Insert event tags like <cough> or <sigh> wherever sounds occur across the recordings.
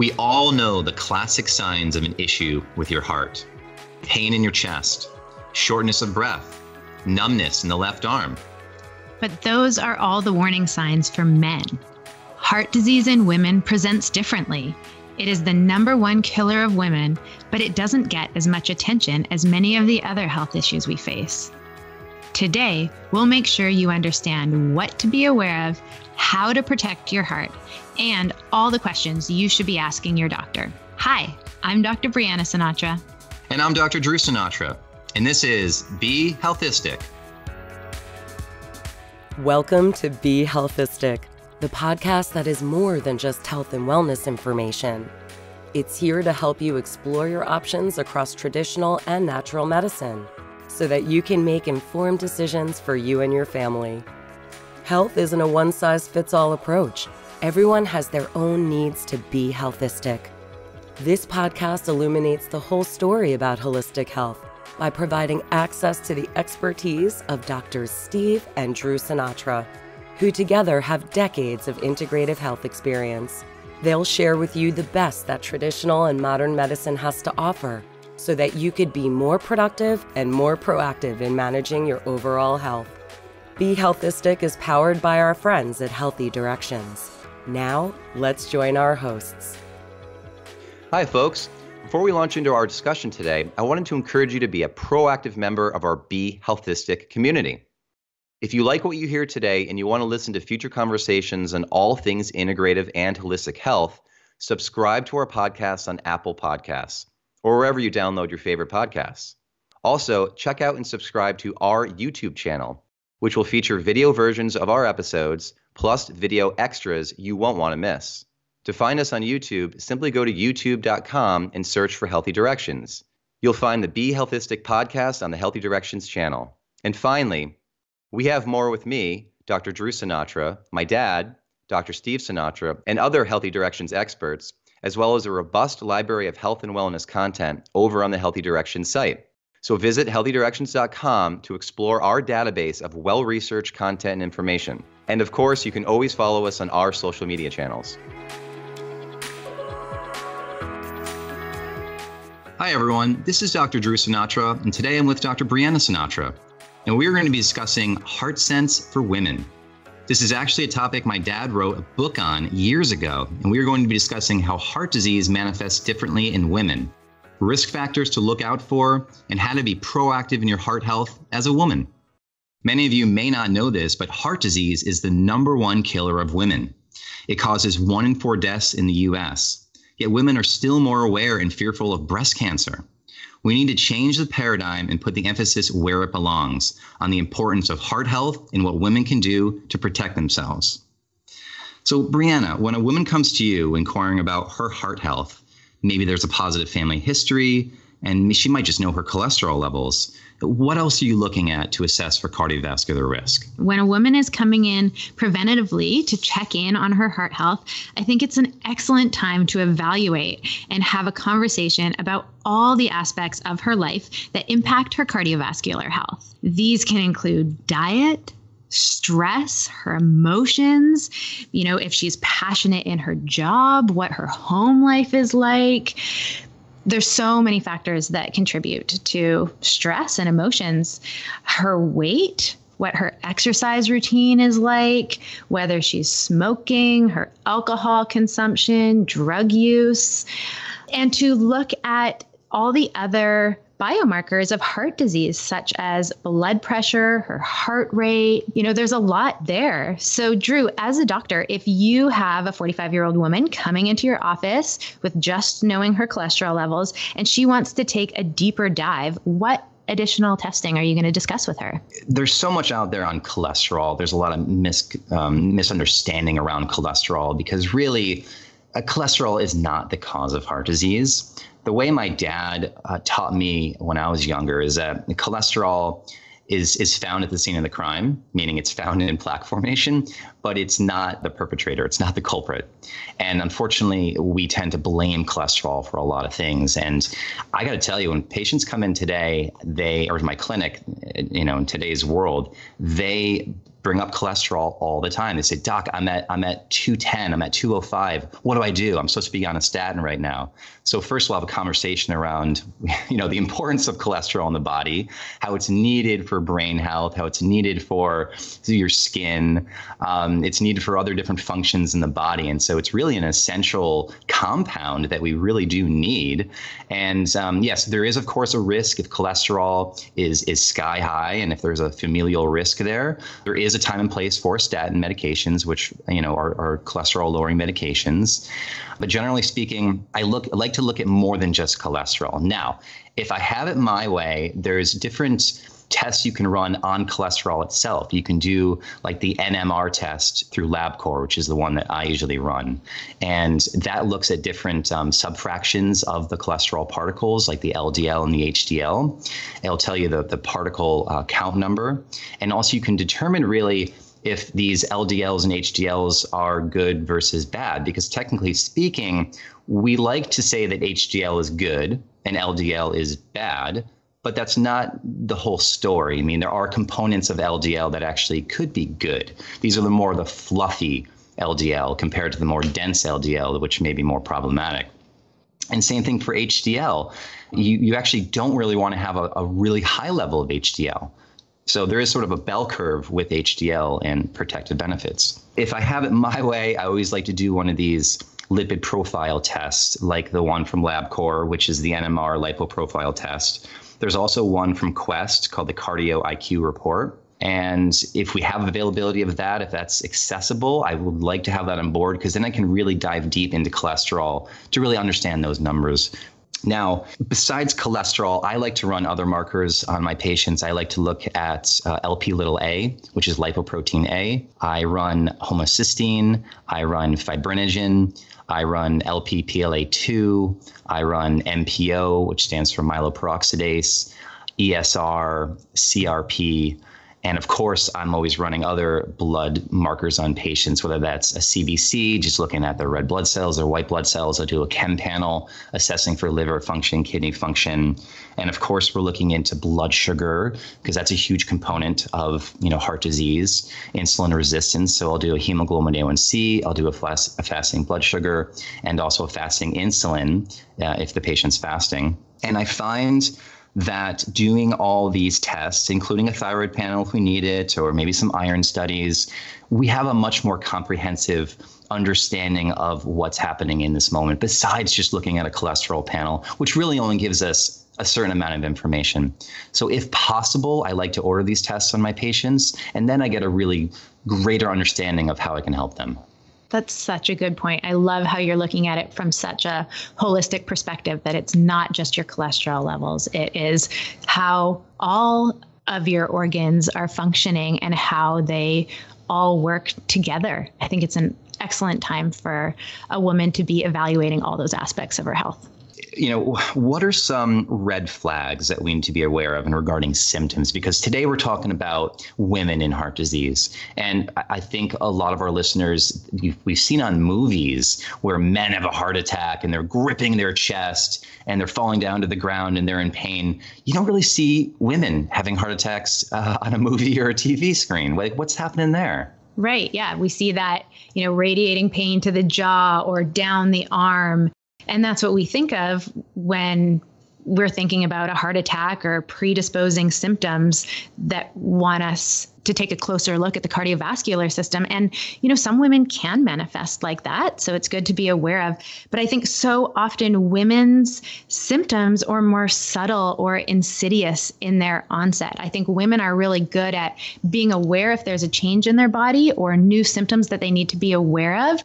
We all know the classic signs of an issue with your heart pain in your chest, shortness of breath, numbness in the left arm. But those are all the warning signs for men. Heart disease in women presents differently. It is the number one killer of women, but it doesn't get as much attention as many of the other health issues we face. Today, we'll make sure you understand what to be aware of, how to protect your heart, and all the questions you should be asking your doctor. Hi, I'm Dr. Briana Sinatra. And I'm Dr. Drew Sinatra. And this is Be Healthistic. Welcome to Be Healthistic, the podcast that is more than just health and wellness information. It's here to help you explore your options across traditional and natural medicine so that you can make informed decisions for you and your family. Health isn't a one size fits all approach. Everyone has their own needs to be healthistic. This podcast illuminates the whole story about holistic health by providing access to the expertise of Doctors Steve and Drew Sinatra, who together have decades of integrative health experience. They'll share with you the best that traditional and modern medicine has to offer so that you could be more productive and more proactive in managing your overall health. Be Healthistic is powered by our friends at Healthy Directions. Now, let's join our hosts. Hi, folks. Before we launch into our discussion today, I wanted to encourage you to be a proactive member of our Be Healthistic community. If you like what you hear today and you want to listen to future conversations on all things integrative and holistic health, subscribe to our podcast on Apple Podcasts or wherever you download your favorite podcasts. Also, check out and subscribe to our YouTube channel, which will feature video versions of our episodes plus video extras you won't want to miss. To find us on YouTube, simply go to youtube.com and search for Healthy Directions. You'll find the Be Healthistic podcast on the Healthy Directions channel. And finally, we have more with me, Dr. Drew Sinatra, my dad, Dr. Steve Sinatra, and other Healthy Directions experts as well as a robust library of health and wellness content over on the Healthy Directions site. So visit healthydirections.com to explore our database of well researched content and information. And of course, you can always follow us on our social media channels. Hi, everyone. This is Dr. Drew Sinatra, and today I'm with Dr. Briana Sinatra. And we're going to be discussing heart sense for women. This is actually a topic my dad wrote a book on years ago, and we are going to be discussing how heart disease manifests differently in women, risk factors to look out for, and how to be proactive in your heart health as a woman. Many of you may not know this, but heart disease is the number one killer of women. It causes one in four deaths in the US. Yet women are still more aware and fearful of breast cancer. We need to change the paradigm and put the emphasis where it belongs on the importance of heart health and what women can do to protect themselves. So, Briana, when a woman comes to you inquiring about her heart health, maybe there's a positive family history, and she might just know her cholesterol levels. What else are you looking at to assess for cardiovascular risk? When a woman is coming in preventatively to check in on her heart health, I think it's an excellent time to evaluate and have a conversation about all the aspects of her life that impact her cardiovascular health. These can include diet, stress, her emotions, you know, if she's passionate in her job, what her home life is like, there's so many factors that contribute to stress and emotions. Her weight, what her exercise routine is like, whether she's smoking, her alcohol consumption, drug use, and to look at all the other biomarkers of heart disease, such as blood pressure, her heart rate. You know, there's a lot there. So, Drew, as a doctor, if you have a 45 year old woman coming into your office with just knowing her cholesterol levels and she wants to take a deeper dive, what additional testing are you going to discuss with her? There's so much out there on cholesterol. There's a lot of mis- um, misunderstanding around cholesterol because really, uh, cholesterol is not the cause of heart disease the way my dad uh, taught me when I was younger is that cholesterol is is found at the scene of the crime, meaning it's found in plaque formation, but it's not the perpetrator, it's not the culprit. And unfortunately, we tend to blame cholesterol for a lot of things. And I got to tell you, when patients come in today, they or my clinic, you know, in today's world, they bring up cholesterol all the time. They say, "Doc, I'm at I'm at 210, I'm at 205. What do I do? I'm supposed to be on a statin right now." So first we'll have a conversation around, <laughs> you know, the importance of cholesterol in the body, how it's needed for brain health, how it's needed for your skin, um, it's needed for other different functions in the body, and so it's really an essential compound that we really do need. And um, yes, there is of course a risk if cholesterol is is sky high, and if there's a familial risk there, there is a time and place for statin medications, which you know are, are cholesterol lowering medications. But generally speaking, I look I like to look at more than just cholesterol. Now, if I have it my way, there's different tests you can run on cholesterol itself. You can do like the NMR test through LabCorp, which is the one that I usually run. And that looks at different um, subfractions of the cholesterol particles, like the LDL and the HDL. It'll tell you the, the particle uh, count number. And also, you can determine really if these LDLs and HDLs are good versus bad, because technically speaking, we like to say that HDL is good and LDL is bad, but that's not the whole story. I mean, there are components of LDL that actually could be good. These are the more the fluffy LDL compared to the more dense LDL, which may be more problematic. And same thing for HDL. You, you actually don't really want to have a, a really high level of HDL so there is sort of a bell curve with HDL and protective benefits. If I have it my way, I always like to do one of these lipid profile tests, like the one from LabCorp, which is the NMR lipoprofile test. There's also one from Quest called the Cardio IQ report. And if we have availability of that, if that's accessible, I would like to have that on board because then I can really dive deep into cholesterol to really understand those numbers now, besides cholesterol, I like to run other markers on my patients. I like to look at uh, LP little a, which is lipoprotein A. I run homocysteine. I run fibrinogen. I run LPPLA2. I run MPO, which stands for myeloperoxidase, ESR, CRP. And of course, I'm always running other blood markers on patients, whether that's a CBC, just looking at their red blood cells or white blood cells. I do a chem panel assessing for liver function, kidney function. And of course, we're looking into blood sugar because that's a huge component of you know heart disease, insulin resistance. So I'll do a hemoglobin A1C, I'll do a, fast, a fasting blood sugar, and also a fasting insulin uh, if the patient's fasting. And I find that doing all these tests, including a thyroid panel if we need it, or maybe some iron studies, we have a much more comprehensive understanding of what's happening in this moment, besides just looking at a cholesterol panel, which really only gives us a certain amount of information. So, if possible, I like to order these tests on my patients, and then I get a really greater understanding of how I can help them. That's such a good point. I love how you're looking at it from such a holistic perspective that it's not just your cholesterol levels, it is how all of your organs are functioning and how they all work together. I think it's an excellent time for a woman to be evaluating all those aspects of her health you know, what are some red flags that we need to be aware of and regarding symptoms? Because today we're talking about women in heart disease. And I think a lot of our listeners, we've seen on movies where men have a heart attack and they're gripping their chest and they're falling down to the ground and they're in pain. You don't really see women having heart attacks uh, on a movie or a TV screen. Like, what's happening there? Right. Yeah. We see that, you know, radiating pain to the jaw or down the arm. And that's what we think of when we're thinking about a heart attack or predisposing symptoms that want us to take a closer look at the cardiovascular system. And, you know, some women can manifest like that. So it's good to be aware of. But I think so often women's symptoms are more subtle or insidious in their onset. I think women are really good at being aware if there's a change in their body or new symptoms that they need to be aware of.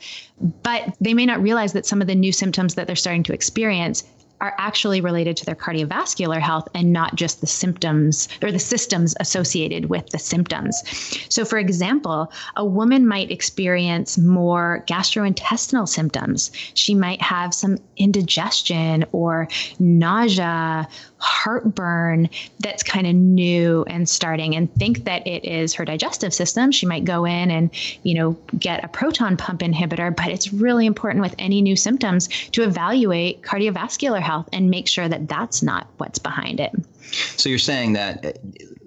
But they may not realize that some of the new symptoms that they're starting to experience are actually related to their cardiovascular health and not just the symptoms or the systems associated with the symptoms. So, for example, a woman might experience more gastrointestinal symptoms. She might have some indigestion or nausea, heartburn that's kind of new and starting and think that it is her digestive system. She might go in and, you know, get a proton pump inhibitor, but it's really important with any new symptoms to evaluate cardiovascular health and make sure that that's not what's behind it. So you're saying that uh,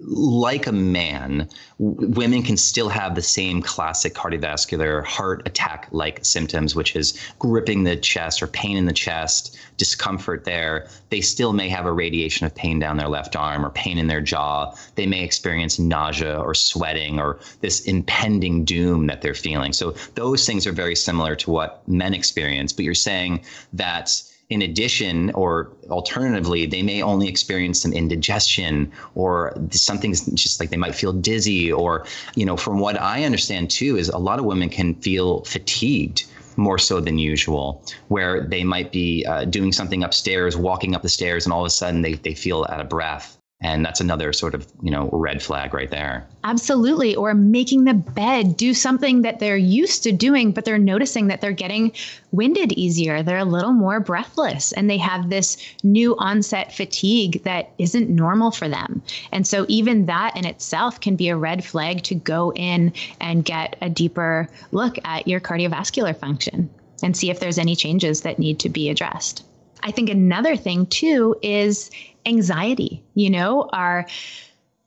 like a man, w- women can still have the same classic cardiovascular heart attack like symptoms, which is gripping the chest or pain in the chest, discomfort there. They still may have a radiation of pain down their left arm or pain in their jaw. They may experience nausea or sweating or this impending doom that they're feeling. So those things are very similar to what men experience. But you're saying that in addition or alternatively they may only experience some indigestion or something's just like they might feel dizzy or you know from what i understand too is a lot of women can feel fatigued more so than usual, where they might be uh, doing something upstairs, walking up the stairs, and all of a sudden they, they feel out of breath and that's another sort of you know red flag right there. Absolutely. Or making the bed do something that they're used to doing but they're noticing that they're getting winded easier. They're a little more breathless and they have this new onset fatigue that isn't normal for them. And so even that in itself can be a red flag to go in and get a deeper look at your cardiovascular function and see if there's any changes that need to be addressed. I think another thing too is anxiety. You know, our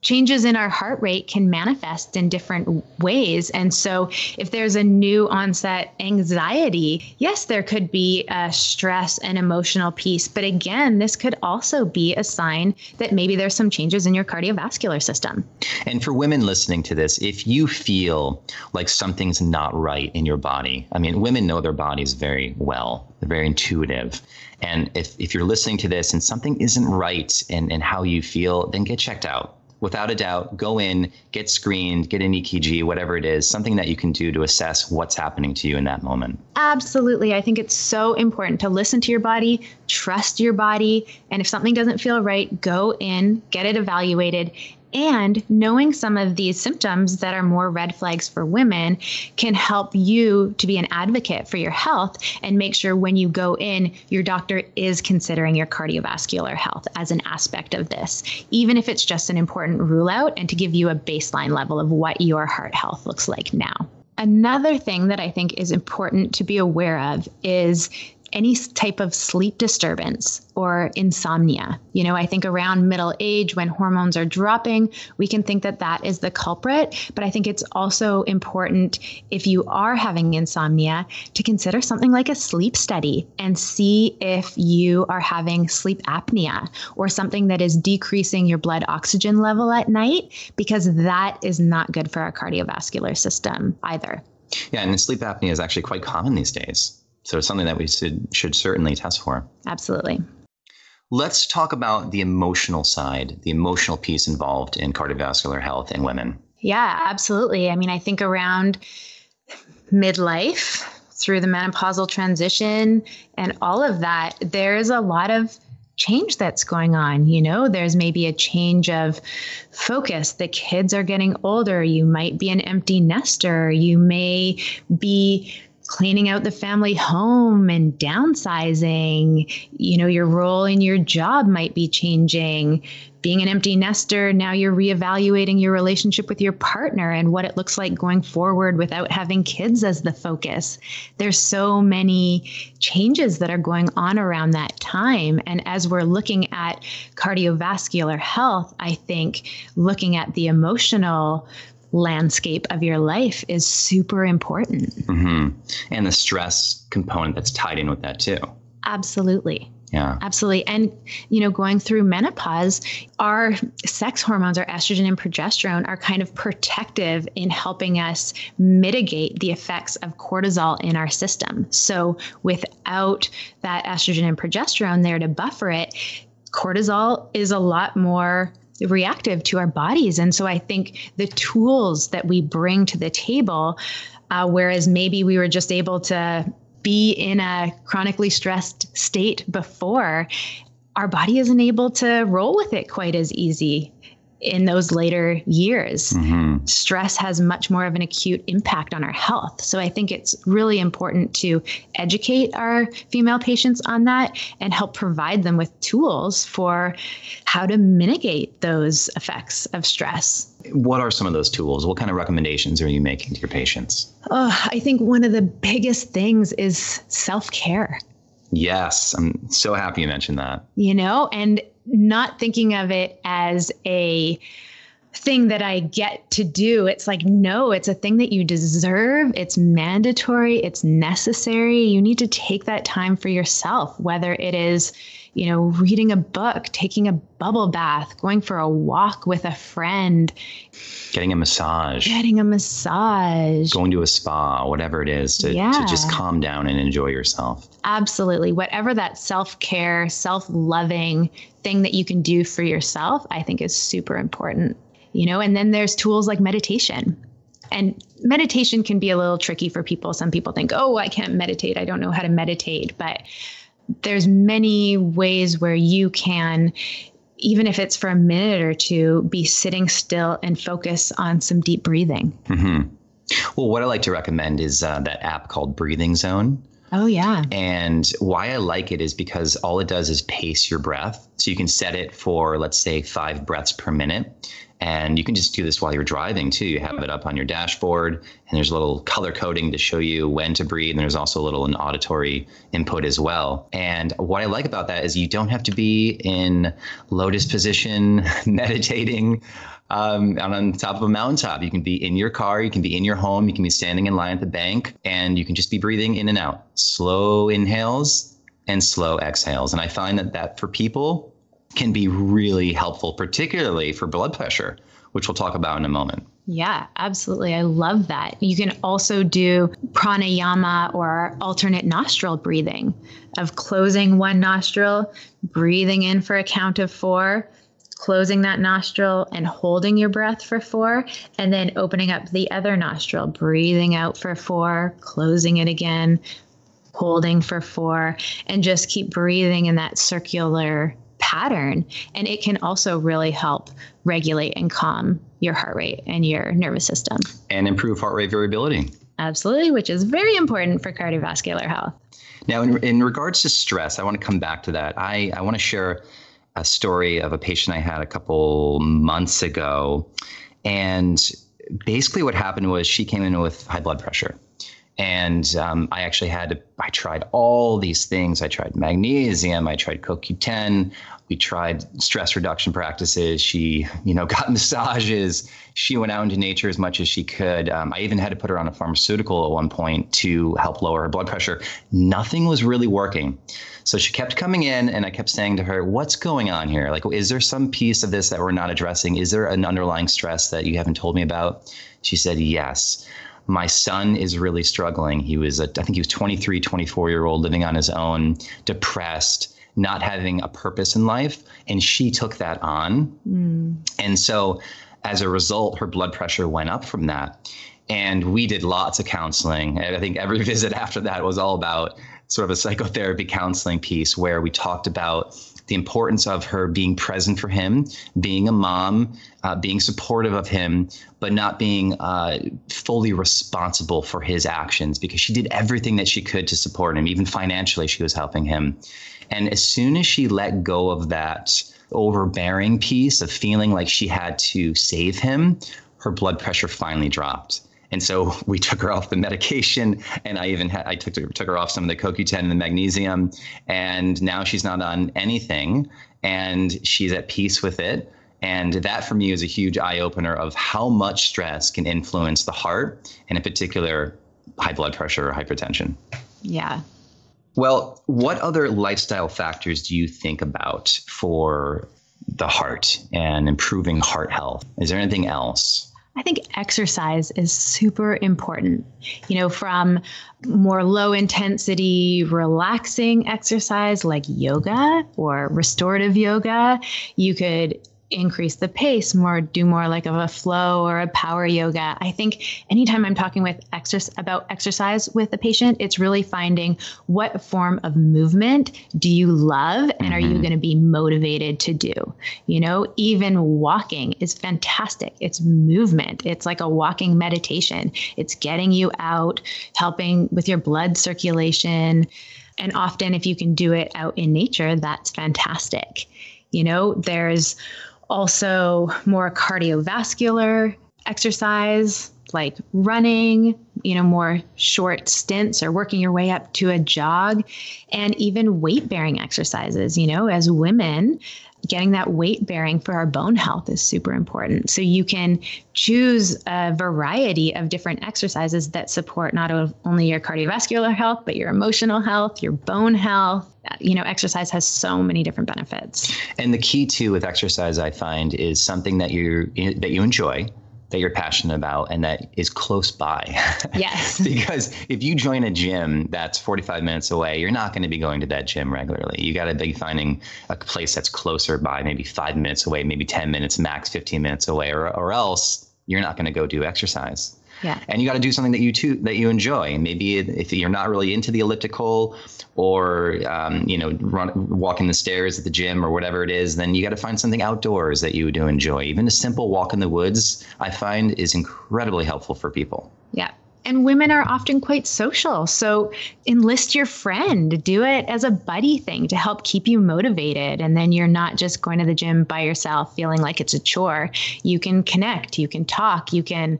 changes in our heart rate can manifest in different ways. And so, if there's a new onset anxiety, yes, there could be a stress and emotional piece. But again, this could also be a sign that maybe there's some changes in your cardiovascular system. And for women listening to this, if you feel like something's not right in your body, I mean, women know their bodies very well, they're very intuitive. And if, if you're listening to this and something isn't right in, in how you feel, then get checked out. Without a doubt, go in, get screened, get an EKG, whatever it is, something that you can do to assess what's happening to you in that moment. Absolutely. I think it's so important to listen to your body, trust your body, and if something doesn't feel right, go in, get it evaluated, and knowing some of these symptoms that are more red flags for women can help you to be an advocate for your health and make sure when you go in, your doctor is considering your cardiovascular health as an aspect of this, even if it's just an important rule out and to give you a baseline level of what your heart health looks like now. Another thing that I think is important to be aware of is any type of sleep disturbance or insomnia. You know, I think around middle age when hormones are dropping, we can think that that is the culprit. But I think it's also important if you are having insomnia to consider something like a sleep study and see if you are having sleep apnea or something that is decreasing your blood oxygen level at night, because that is not good for our cardiovascular system either. Yeah, and sleep apnea is actually quite common these days. So it's something that we should, should certainly test for. Absolutely. Let's talk about the emotional side, the emotional piece involved in cardiovascular health in women. Yeah, absolutely. I mean, I think around midlife, through the menopausal transition, and all of that, there's a lot of change that's going on. You know, there's maybe a change of focus. The kids are getting older. You might be an empty nester. You may be cleaning out the family home and downsizing. You know, your role in your job might be changing. Being an empty nester, now you're reevaluating your relationship with your partner and what it looks like going forward without having kids as the focus. There's so many changes that are going on around that time. And as we're looking at cardiovascular health, I think looking at the emotional landscape of your life is super important. Mm-hmm. And the stress component that's tied in with that too. Absolutely. Yeah. Absolutely. And, you know, going through menopause, our sex hormones, our estrogen and progesterone, are kind of protective in helping us mitigate the effects of cortisol in our system. So without that estrogen and progesterone there to buffer it, cortisol is a lot more reactive to our bodies. And so I think the tools that we bring to the table, uh, whereas maybe we were just able to be in a chronically stressed state before, our body isn't able to roll with it quite as easy in those later years. Mm-hmm. Stress has much more of an acute impact on our health. So I think it's really important to educate our female patients on that and help provide them with tools for how to mitigate those effects of stress. What are some of those tools? What kind of recommendations are you making to your patients? Oh, I think one of the biggest things is self care. Yes, I'm so happy you mentioned that. You know, and not thinking of it as a thing that I get to do. It's like, no, it's a thing that you deserve. It's mandatory. It's necessary. You need to take that time for yourself, whether it is, you know, reading a book, taking a bubble bath, going for a walk with a friend, getting a massage, getting a massage, going to a spa, whatever it is to, yeah. to just calm down and enjoy yourself. Absolutely. Whatever that self care, self loving thing that you can do for yourself, I think is super important you know, and then there's tools like meditation. And meditation can be a little tricky for people. Some people think, oh, I can't meditate. I don't know how to meditate. But there's many ways where you can even if it's for a minute or two, be sitting still and focus on some deep breathing. Mm-hmm. Well, what I like to recommend is uh, that app called Breathing Zone. Oh, yeah. And why I like it is because all it does is pace your breath. So you can set it for, let's say, five breaths per minute. And you can just do this while you're driving too. You have it up on your dashboard, and there's a little color coding to show you when to breathe. And there's also a little an auditory input as well. And what I like about that is you don't have to be in lotus position, <laughs> meditating um, on top of a mountaintop. You can be in your car, you can be in your home, you can be standing in line at the bank, and you can just be breathing in and out. Slow inhales and slow exhales. And I find that that for people can be really helpful, particularly for blood pressure, which we'll talk about in a moment. Yeah, absolutely. I love that. You can also do pranayama or alternate nostril breathing of closing one nostril, breathing in for a count of four, closing that nostril and holding your breath for four, and then opening up the other nostril, breathing out for four, closing it again, holding for four, and just keep breathing in that circular pattern. And it can also really help regulate and calm your heart rate and your nervous system. And improve heart rate variability. Absolutely, which is very important for cardiovascular health. Now, in, in regards to stress, I want to come back to that. I, I want to share a story of a patient I had a couple months ago. And basically, what happened was she came in with high blood pressure and um, I actually had to. I tried all these things. I tried magnesium. I tried CoQ10. We tried stress reduction practices. She, you know, <laughs> got massages. She went out into nature as much as she could. Um, I even had to put her on a pharmaceutical at one point to help lower her blood pressure. Nothing was really working. So she kept coming in, and I kept saying to her, "What's going on here? Like, is there some piece of this that we're not addressing? Is there an underlying stress that you haven't told me about?" She said, "Yes." my son is really struggling. He was, a, I think he was 23, 24 year old living on his own, depressed, not having a purpose in life. And she took that on. Mm. And so as a result, her blood pressure went up from that. And we did lots of counseling. I think every <laughs> visit after that was all about sort of a psychotherapy counseling piece where we talked about the importance of her being present for him, being a mom, uh, being supportive of him, but not being uh, fully responsible for his actions because she did everything that she could to support him. Even financially, she was helping him. And as soon as she let go of that overbearing piece of feeling like she had to save him, her blood pressure finally dropped. And so <laughs> we took her off the medication, and I even had, I took took her off some of the CoQ10 and the magnesium, and now she's not on anything, and she's at peace with it. And that for me is a huge eye opener of how much stress can influence the heart, and in particular, high blood pressure or hypertension. Yeah. Well, what other lifestyle factors do you think about for the heart and improving heart health? Is there anything else? I think exercise is super important. You know, from more low intensity, relaxing exercise like yoga or restorative yoga, you could increase the pace more do more like of a flow or a power yoga. I think anytime i'm talking with exercise about exercise with a patient it's really finding what form of movement do you love and are you mm-hmm. going to be motivated to do? You know even walking is fantastic. It's movement. It's like a walking meditation. It's getting you out helping with your blood circulation. And often if you can do it out in nature that's fantastic. You know there's also more cardiovascular exercise like running, you know, more short stints or working your way up to a jog, and even weight bearing exercises. You know, as women, getting that weight bearing for our bone health is super important. So you can choose a variety of different exercises that support not only your cardiovascular health, but your emotional health, your bone health. Uh, you know, exercise has so many different benefits. And the key too with exercise, I find, is something that you that you enjoy that you're passionate about and that is close by. <laughs> Yes. because if you join a gym that's 45 minutes away, you're not going to be going to that gym regularly. You got to be finding a place that's closer by, maybe five minutes away, maybe 10 minutes, max 15 minutes away, or, or else you're not going to go do exercise. Yeah. And you got to do something that you too that you enjoy. Maybe if you're not really into the elliptical or um, you know run, walking the stairs at the gym or whatever it is, then you got to find something outdoors that you do enjoy. Even a simple walk in the woods, I find, is incredibly helpful for people. Yeah and women are often quite social. So enlist your friend, do it as a buddy thing to help keep you motivated. And then you're not just going to the gym by yourself feeling like it's a chore. You can connect, you can talk, you can,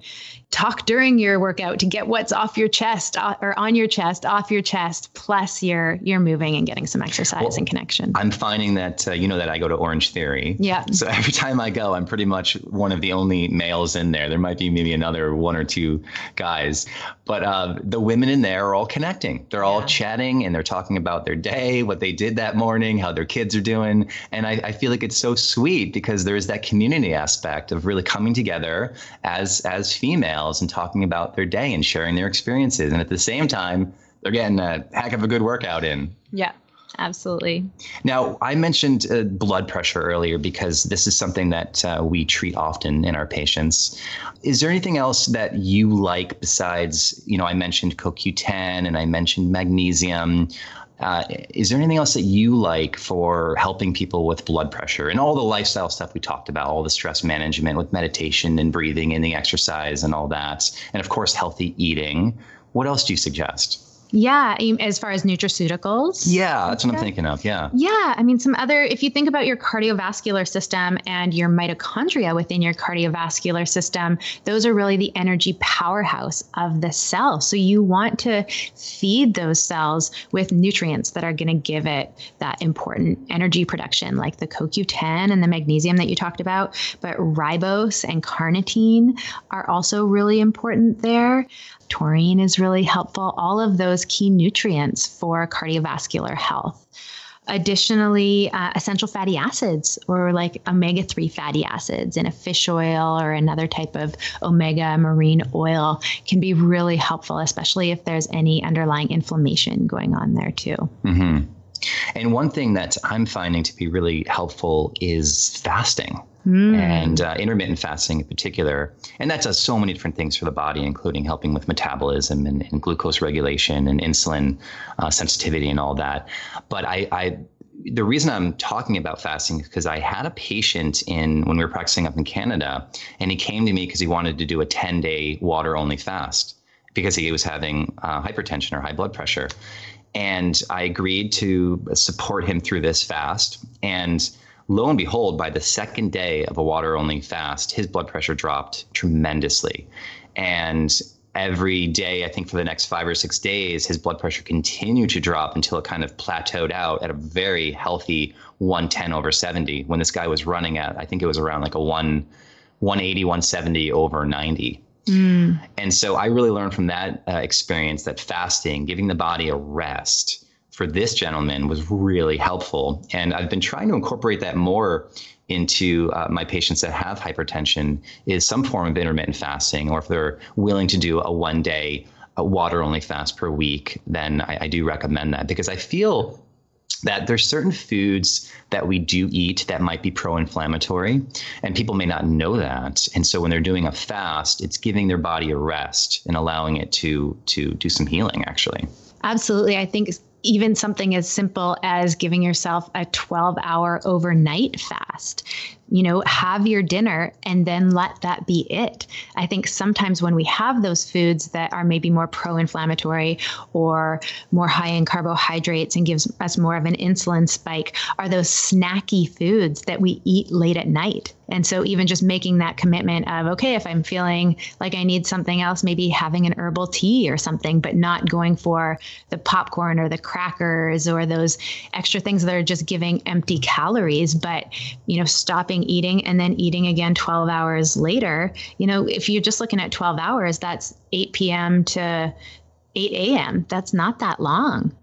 talk during your workout to get what's off your chest uh, or on your chest, off your chest. Plus, you're you're moving and getting some exercise well, and connection. I'm finding that uh, you know that I go to Orange Theory. Yeah. <laughs> So every time I go, I'm pretty much one of the only males in there. There might be maybe another one or two guys, but uh, the women in there are all connecting. They're all yeah. chatting and they're talking about their day, what they did that morning, how their kids are doing, and I, I feel like it's so sweet because there's that community aspect of really coming together as as females and talking about their day and sharing their experiences. And at the same time, they're getting a heck of a good workout in. Yeah. Absolutely. Now, I mentioned uh, blood pressure earlier because this is something that uh, we treat often in our patients. Is there anything else that you like besides, you know, I mentioned CoQ10 and I mentioned magnesium. Uh, is there anything else that you like for helping people with blood pressure and all the lifestyle stuff we talked about, all the stress management with meditation and breathing and the exercise and all that? And of course, healthy eating. What else do you suggest? Yeah, as far as nutraceuticals. Yeah, that's what I'm thinking of. Yeah. Yeah, I mean, some other. If you think about your cardiovascular system and your mitochondria within your cardiovascular system, those are really the energy powerhouse of the cell. So you want to feed those cells with nutrients that are going to give it that important energy production, like the CoQ10 and the magnesium that you talked about. But ribose and carnitine are also really important there. Taurine is really helpful. All of those key nutrients for cardiovascular health. Additionally, uh, essential fatty acids or like omega 3 fatty acids in a fish oil or another type of omega marine oil can be really helpful, especially if there's any underlying inflammation going on there too. Mm-hmm. And one thing that I'm finding to be really helpful is fasting. Mm. and uh, intermittent fasting in particular. And that does so many different things for the body, including helping with metabolism and, and glucose regulation and insulin uh, sensitivity and all that. But I, I the reason I'm talking about fasting is because I had a patient in when we were practicing up in Canada, and he came to me because he wanted to do a 10 day water only fast because he was having uh, hypertension or high blood pressure. And I agreed to support him through this fast. And lo and behold, by the second day of a water only fast, his blood pressure dropped tremendously. And every day, I think for the next five or six days, his blood pressure continued to drop until it kind of plateaued out at a very healthy 110 over 70. When this guy was running at, I think it was around like a 1, 180, 170 over 90. Mm. And so I really learned from that uh, experience that fasting, giving the body a rest, for this gentleman was really helpful. And I've been trying to incorporate that more into uh, my patients that have hypertension is some form of intermittent fasting, or if they're willing to do a one day water only fast per week, then I, I do recommend that. Because I feel that there's certain foods that we do eat that might be pro-inflammatory and people may not know that. And so when they're doing a fast it's giving their body a rest and allowing it to to do some healing actually. Absolutely. I think even something as simple as giving yourself a 12 hour overnight fast you know, have your dinner and then let that be it. I think sometimes when we have those foods that are maybe more pro inflammatory or more high in carbohydrates and gives us more of an insulin spike are those snacky foods that we eat late at night. And so, even just making that commitment of, okay, if I'm feeling like I need something else, maybe having an herbal tea or something, but not going for the popcorn or the crackers or those extra things that are just giving empty calories, but, you know, stopping eating and then eating again 12 hours later, you know, if you're just looking at 12 hours, that's 8 p.m. to 8 a.m. That's not that long.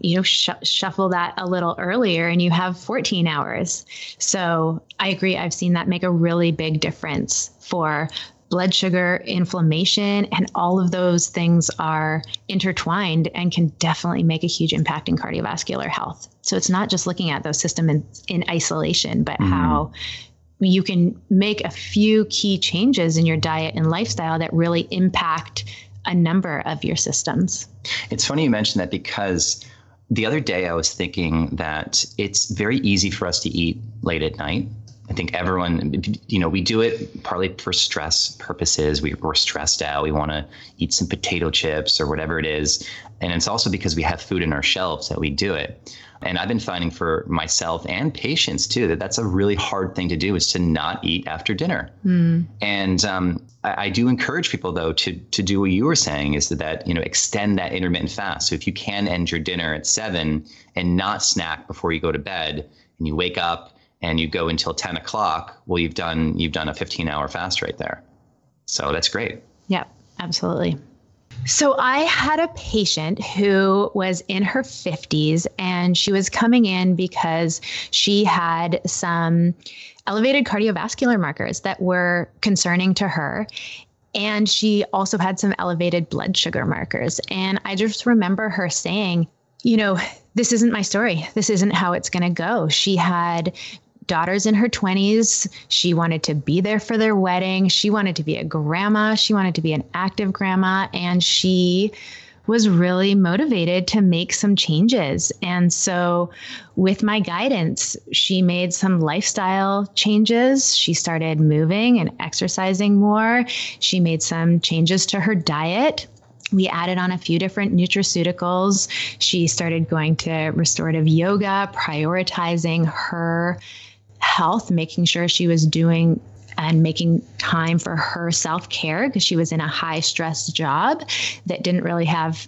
You know, sh- shuffle that a little earlier and you have 14 hours. So I agree. I've seen that make a really big difference for blood sugar, inflammation, and all of those things are intertwined and can definitely make a huge impact in cardiovascular health. So it's not just looking at those systems in, in isolation, but mm-hmm. how you can make a few key changes in your diet and lifestyle that really impact a number of your systems. It's funny you mentioned that because the other day I was thinking that it's very easy for us to eat late at night I think everyone, you know, we do it partly for stress purposes. We, we're stressed out. We want to eat some potato chips or whatever it is. And it's also because we have food in our shelves that we do it. And I've been finding for myself and patients too that that's a really hard thing to do is to not eat after dinner. Mm. And um, I, I, do encourage people though to to do what you were saying is that, that you know extend that intermittent fast. So if you can end your dinner at seven and not snack before you go to bed, and you wake up and you go until 10 o'clock, well, you've done you've done a 15 hour fast right there. So that's great. Yeah, absolutely. So I had a patient who was in her 50s and she was coming in because she had some elevated cardiovascular markers that were concerning to her. And she also had some elevated blood sugar markers. And I just remember her saying, you know, this isn't my story. This isn't how it's going to go. She had daughter's in her 20s. She wanted to be there for their wedding. She wanted to be a grandma. She wanted to be an active grandma. And she was really motivated to make some changes. And so, with my guidance, she made some lifestyle changes. She started moving and exercising more. She made some changes to her diet we added on a few different nutraceuticals. She started going to restorative yoga, prioritizing her health, making sure she was doing and making time for her self care because she was in a high stress job that didn't really have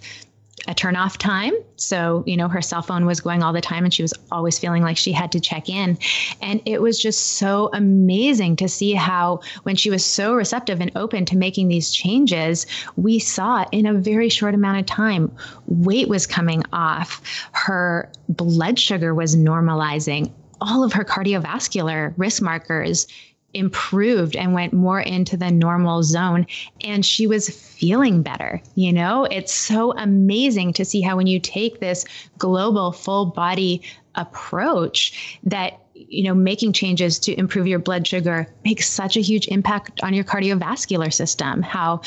a turn off time. So, you know, her cell phone was going all the time and she was always feeling like she had to check in. And it was just so amazing to see how, when she was so receptive and open to making these changes, we saw in a very short amount of time, weight was coming off, her blood sugar was normalizing, all of her cardiovascular risk markers improved and went more into the normal zone and she was feeling better you know? It's so amazing to see how when you take this global full body approach that you know making changes to improve your blood sugar makes such a huge impact on your cardiovascular system how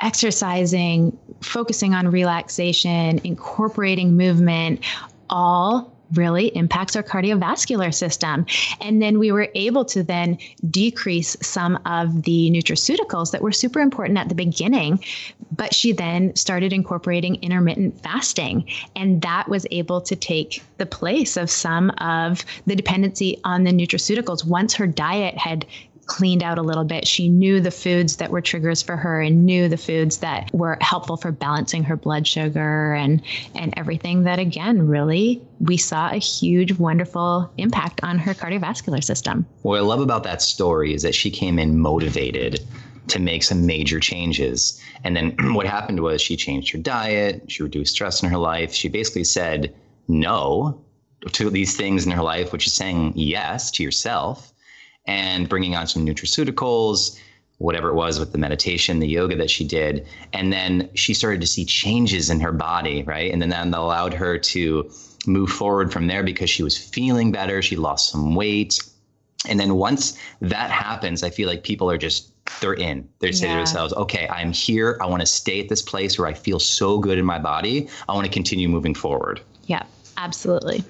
exercising focusing on relaxation incorporating movement all really impacts our cardiovascular system. And then we were able to then decrease some of the nutraceuticals that were super important at the beginning. But she then started incorporating intermittent fasting, and that was able to take the place of some of the dependency on the nutraceuticals once her diet had cleaned out a little bit. She knew the foods that were triggers for her and knew the foods that were helpful for balancing her blood sugar and and everything that again really we saw a huge wonderful impact on her cardiovascular system. What I love about that story is that she came in motivated to make some major changes. And then <clears throat> what happened was she changed her diet, she reduced stress in her life. She basically said no to these things in her life, which is saying yes to yourself and bringing on some nutraceuticals, whatever it was with the meditation, the yoga that she did. And then she started to see changes in her body, right? And then that allowed her to move forward from there because she was feeling better. She lost some weight. And then once that happens, I feel like people are just, they're in. They say yeah. to themselves, okay, I'm here. I want to stay at this place where I feel so good in my body. I want to continue moving forward. Yeah, absolutely.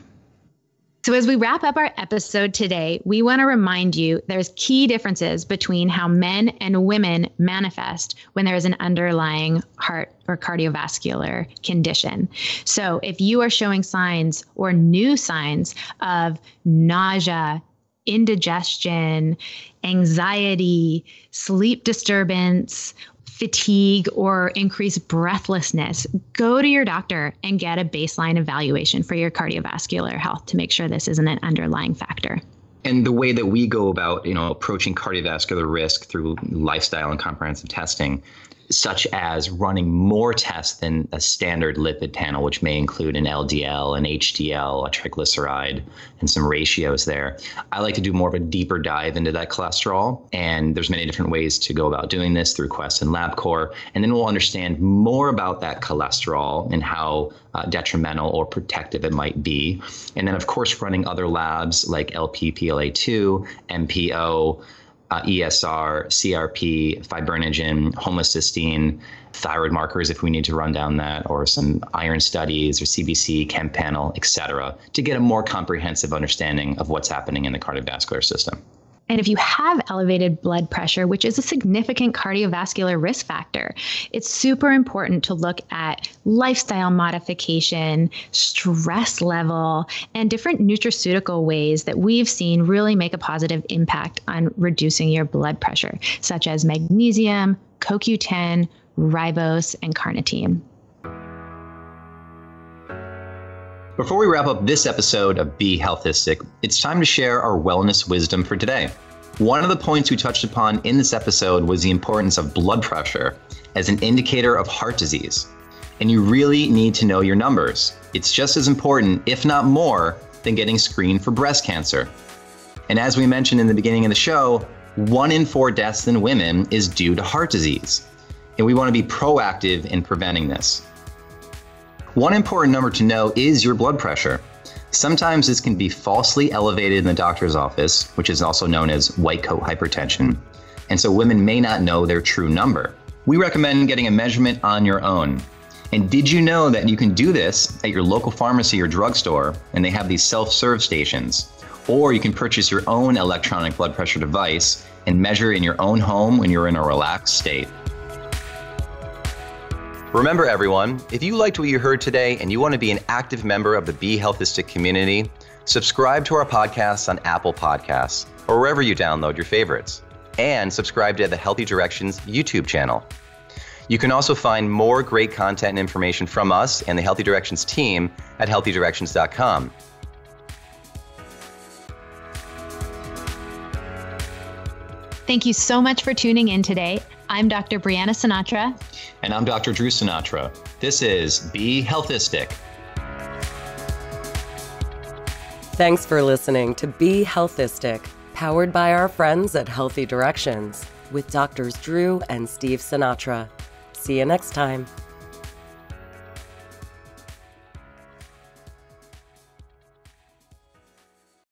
So, as we wrap up our episode today, we want to remind you there's key differences between how men and women manifest when there is an underlying heart or cardiovascular condition. So, if you are showing signs or new signs of nausea, indigestion, anxiety, sleep disturbance, fatigue or increased breathlessness, go to your doctor and get a baseline evaluation for your cardiovascular health to make sure this isn't an underlying factor. And the way that we go about, you know, approaching cardiovascular risk through lifestyle and comprehensive testing such as running more tests than a standard lipid panel, which may include an LDL, an HDL, a triglyceride, and some ratios there. I like to do more of a deeper dive into that cholesterol, and there's many different ways to go about doing this through Quest and LabCorp, and then we'll understand more about that cholesterol and how uh, detrimental or protective it might be, and then of course running other labs like LPPLA2, MPO uh, ESR, CRP, fibrinogen, homocysteine, thyroid markers if we need to run down that, or some iron studies or CBC, chem panel, et cetera, to get a more comprehensive understanding of what's happening in the cardiovascular system. And if you have elevated blood pressure, which is a significant cardiovascular risk factor, it's super important to look at lifestyle modification, stress level, and different nutraceutical ways that we've seen really make a positive impact on reducing your blood pressure, such as magnesium, CoQ10, ribose, and carnitine. Before we wrap up this episode of Be Healthistic, it's time to share our wellness wisdom for today. One of the points we touched upon in this episode was the importance of blood pressure as an indicator of heart disease. And you really need to know your numbers. It's just as important, if not more, than getting screened for breast cancer. And as we mentioned in the beginning of the show, one in four deaths in women is due to heart disease. And we want to be proactive in preventing this. One important number to know is your blood pressure. Sometimes this can be falsely elevated in the doctor's office, which is also known as white coat hypertension. And so women may not know their true number. We recommend getting a measurement on your own. And did you know that you can do this at your local pharmacy or drugstore, and they have these self serve stations? Or you can purchase your own electronic blood pressure device and measure in your own home when you're in a relaxed state. Remember, everyone, if you liked what you heard today and you want to be an active member of the Be Healthistic community, subscribe to our podcasts on Apple Podcasts or wherever you download your favorites, and subscribe to the Healthy Directions YouTube channel. You can also find more great content and information from us and the Healthy Directions team at healthydirections.com. Thank you so much for tuning in today. I'm Dr. Briana Sinatra. And I'm Dr. Drew Sinatra. This is Be Healthistic. Thanks for listening to Be Healthistic, powered by our friends at Healthy Directions with Doctors Drew and Steve Sinatra. See you next time.